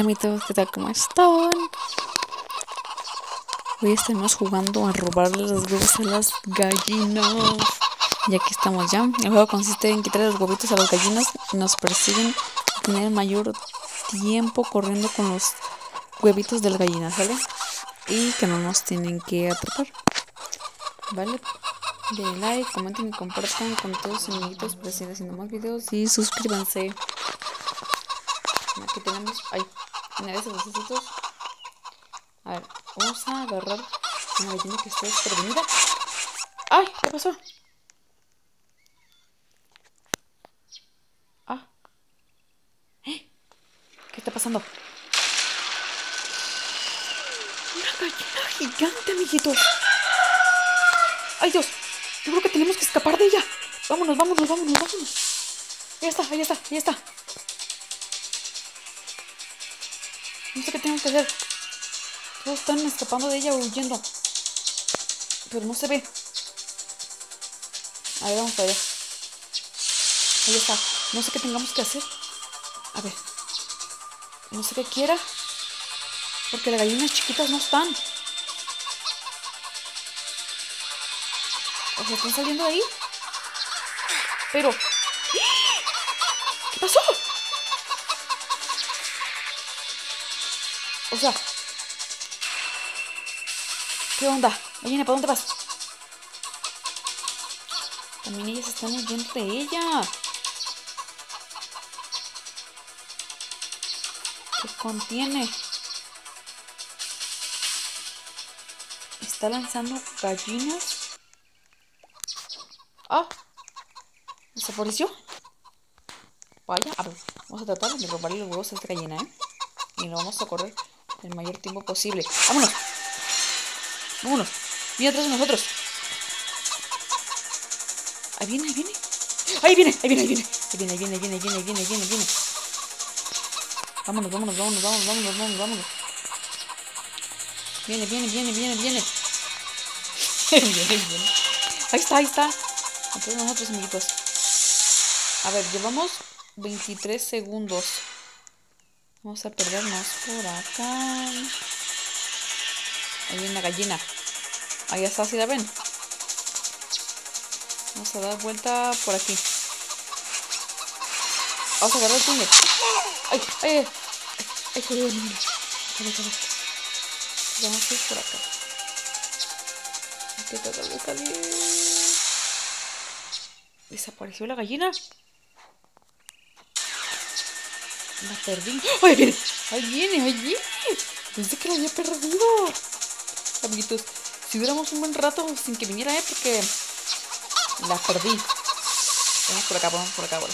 Amigos. ¿Cómo están? Hoy estamos jugando a robarle los huevos a las gallinas. Y aquí estamos ya. El juego consiste en quitarle los huevitos a las gallinas. Nos persiguen tener mayor tiempo corriendo con los huevitos de las gallinas, ¿vale? Y que no nos tienen que atrapar. ¿Vale? Denle like, comenten y compartan con todos sus amiguitos para seguir haciendo más videos. Y suscríbanse. Aquí tenemos. Ay, A ver, vamos a agarrar una gallina que está desprevenida. ¡Ay! ¿Qué pasó? Ah. ¿Qué está pasando? Una gallina gigante, amiguitos. ¡Ay, Dios! Yo creo que tenemos que escapar de ella. Vámonos, vámonos, vámonos, vámonos. Ahí está, ahí está, ahí está. No sé qué tengo que hacer. Todos están escapando de ella, huyendo. Pero no se ve. A ver, vamos para allá. Ahí está. No sé qué tengamos que hacer. A ver. No sé qué quiera. Porque las gallinas chiquitas no están. O sea, están saliendo de ahí. Pero... ¿Qué pasó? O sea... ¿Qué onda? Gallina, ¿para dónde vas? También ellas están huyendo de ella. ¿Qué contiene? Está lanzando gallinas. ¡Ah! ¿Desapareció? Vaya, a ver, vamos a tratar de robarle los huevos a esta gallina, ¿eh? Y no vamos a correr el mayor tiempo posible. ¡Vámonos! ¡Vámonos! Viene atrás de nosotros. Ahí viene, ahí viene. Ahí viene, ahí viene, ahí viene. Ahí viene, ahí viene, ahí viene, ahí viene, ahí viene, ahí viene, ahí viene. Vámonos, vámonos, vámonos, vámonos, vámonos, vámonos, vámonos. Viene, viene, viene, viene, viene. viene, viene. Ahí está, ahí está. De nosotros, amiguitos. A ver, llevamos 23 segundos. Vamos a perdernos por acá. Viene la gallina. Ahí está, si la ven. Vamos a dar vuelta por aquí. Vamos a agarrar el. ¡Ay! ¡Ay! ¡Ay! ¡Ay! ¡Ay! ¡Ay! ¡Ay! Vamos a ir por acá. Hay que tratar de salir. ¿Desapareció la gallina? La perdí. ¡Ay, viene! ¡Ahí viene! ¡Ahí viene! Pensé que la había perdido. Amiguitos, si duramos un buen rato sin que viniera, ¿eh? Porque la perdí. Vamos por acá, vamos por acá ahora.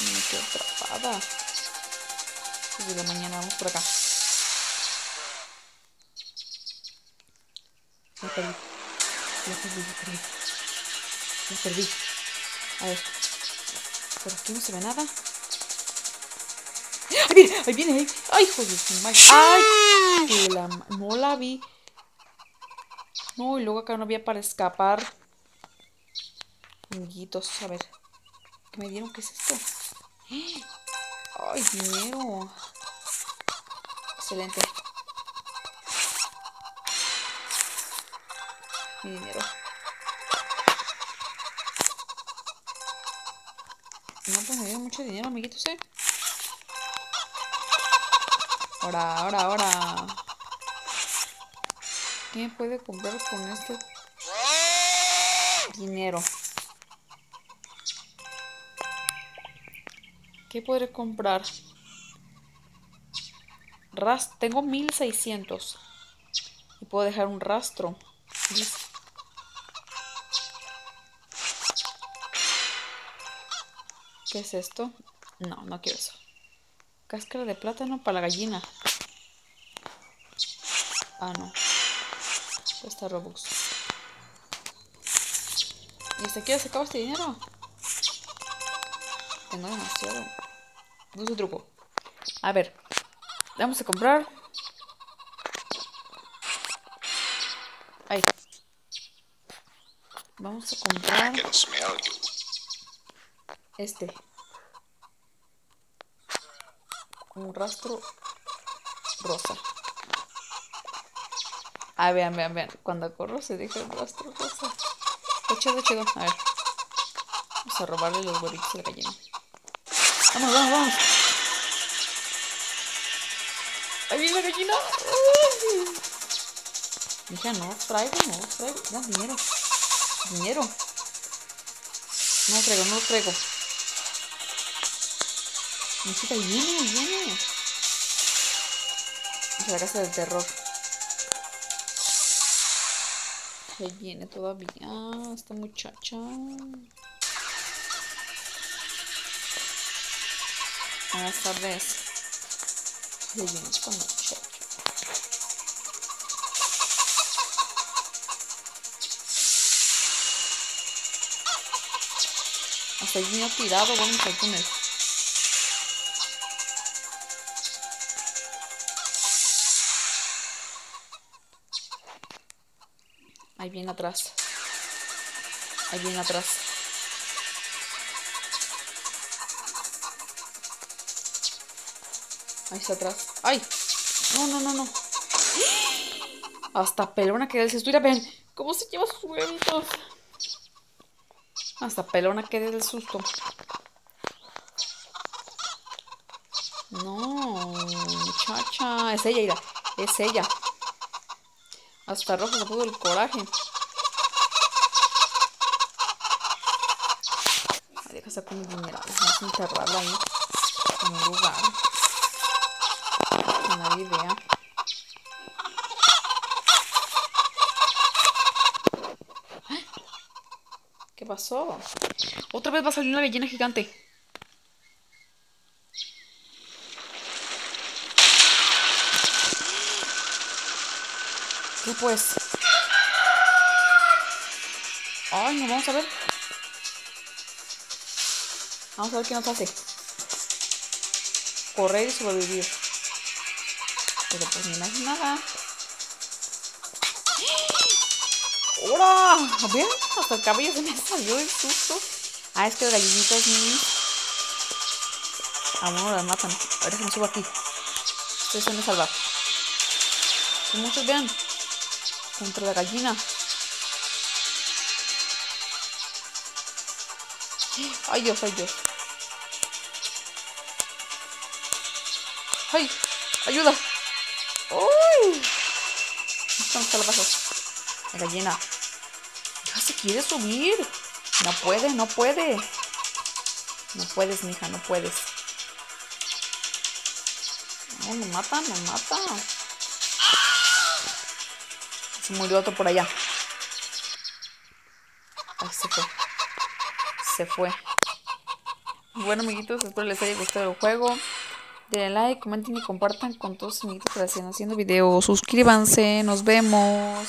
Me quedo atrapada. Desde la mañana, vamos por acá. La perdí. La perdí, la perdí. La perdí. A ver. Por aquí no se ve nada. ¡Ahí viene! ¡Ahí viene! Ahí. ¡Ay, joder! ¡Ay! Que la... No la vi. No, y luego acá no había para escapar. Amiguitos, a ver. ¿Qué me dieron? ¿Qué es esto? ¡Ay, dinero! Excelente. Mi dinero. No, pues me dieron mucho dinero, amiguitos, ¿eh? Ahora, ahora, ahora. ¿Qué me puede comprar con este dinero? ¿Qué podré comprar? Rast Tengo 1600. Y puedo dejar un rastro. Listo. ¿Qué es esto? No, no quiero eso. Cáscara de plátano para la gallina. Ah, no. Cuesta Robux. ¿Y hasta aquí ya se acaba este dinero? Tengo demasiado. No es un truco. A ver. Vamos a comprar. Ahí. Vamos a comprar este. un rastro rosa. Ah, vean, vean, vean. Cuando corro se deja el rastro rosa. Está chido, chido. A ver. Vamos a robarle los huevitos a la gallina. Vamos, vamos, vamos. Ahí viene la gallina. Mija, no traigo, no traigo. Dinero. Dinero. No traigo, no traigo. Mijita, viene, viene. Es la casa del terror. Ahí viene todavía esta muchacha. Buenas tardes. Ahí viene esta muchacha. Hasta allí ha tirado, vamos al túnel. Ahí viene atrás. Ahí viene atrás. Ahí está atrás. ¡Ay! No, no, no, no. Hasta pelona que del susto. ven. ¿Cómo se lleva sus huevitos? Hasta pelona que del susto. No, muchacha. Es ella, mira. Es ella. Hasta rojo se puso el coraje. Ay, deja sacar mis minerales. Vamos a enterrarla ahí. En un lugar. Que nadie vea. ¿Qué pasó? Otra vez va a salir una gallina gigante. ¿Qué pues? Ay, no, vamos a ver. Vamos a ver qué nos hace. Correr y sobrevivir. Pero pues no hace nada. ¡Hora! ¿Ven? Hasta el cabello se me salió el susto. Ah, es que las gallinitas ni... A uno las matan. A ver si me subo aquí. Se me salvar. Como muchos vean. Contra la gallina. Ay Dios, ay Dios. ¡Ay! ¡Ayuda! ¡Uy! ¿Dónde está la paso? La gallina. Ya se quiere subir. No puede, no puede. No puedes, mija, no puedes. No, me mata, me mata. Se murió otro por allá. Ay, se fue. Se fue. Bueno, amiguitos, espero les haya gustado el juego. Denle like, comenten y compartan con todos sus amiguitos que están haciendo videos. Suscríbanse, nos vemos.